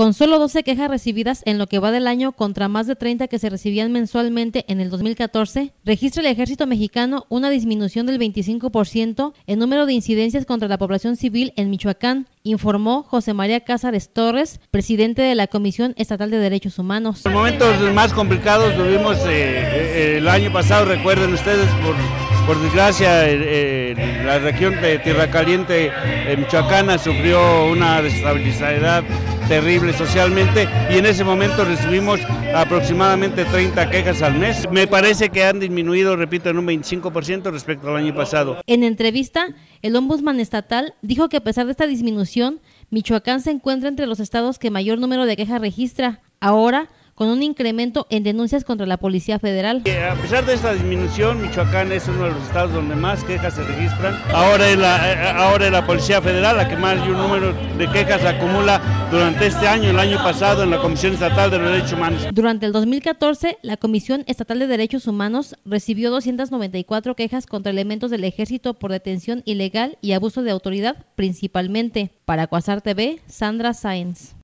Con solo 12 quejas recibidas en lo que va del año contra más de 30 que se recibían mensualmente en el 2014, registra el ejército mexicano una disminución del 25% en número de incidencias contra la población civil en Michoacán, informó José María Cázares Torres, presidente de la Comisión Estatal de Derechos Humanos. En momentos más complicados tuvimos eh, eh, el año pasado, recuerden ustedes, por por desgracia, la región de Tierra Caliente, Michoacana, sufrió una desestabilidad terrible socialmente y en ese momento recibimos aproximadamente 30 quejas al mes. Me parece que han disminuido, repito, en un 25% respecto al año pasado. En entrevista, el ombudsman estatal dijo que a pesar de esta disminución, Michoacán se encuentra entre los estados que mayor número de quejas registra. Ahora, con un incremento en denuncias contra la Policía Federal. Eh, a pesar de esta disminución, Michoacán es uno de los estados donde más quejas se registran. Ahora es la, eh, ahora es la Policía Federal la que más un número de quejas acumula durante este año, el año pasado, en la Comisión Estatal de Derechos Humanos. Durante el 2014, la Comisión Estatal de Derechos Humanos recibió 294 quejas contra elementos del ejército por detención ilegal y abuso de autoridad, principalmente. Para Cuasar TV, Sandra Sáenz.